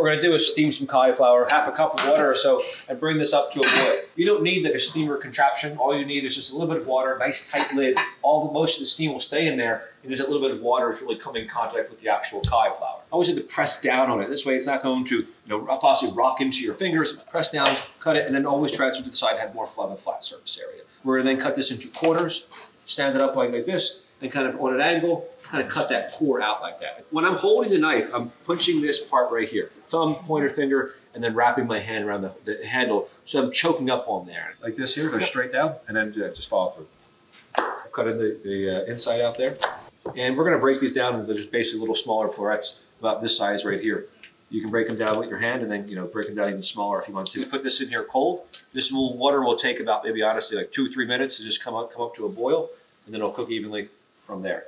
we're gonna do is steam some cauliflower, half a cup of water or so, and bring this up to a boil. You don't need like a steamer contraption. All you need is just a little bit of water, nice tight lid. All the most of the steam will stay in there, and just a little bit of water is really coming in contact with the actual cauliflower. I always have to press down on it. This way, it's not going to you know possibly rock into your fingers. Press down, cut it, and then always transfer to the side. Have more flat flat surface area. We're gonna then cut this into quarters, stand it up like, like this, and kind of on an angle, kind of cut that core out like that. When I'm holding the knife, I'm punching this part right here, thumb, pointer finger, and then wrapping my hand around the, the handle. So I'm choking up on there. Like this here, go straight down, and then uh, just follow through. Cutting the, the uh, inside out there. And we're gonna break these down into just basically little smaller florets, about this size right here. You can break them down with your hand and then, you know, break them down even smaller if you want to. Put this in here cold. This will, water will take about maybe honestly like two or three minutes to just come up, come up to a boil and then it'll cook evenly from there.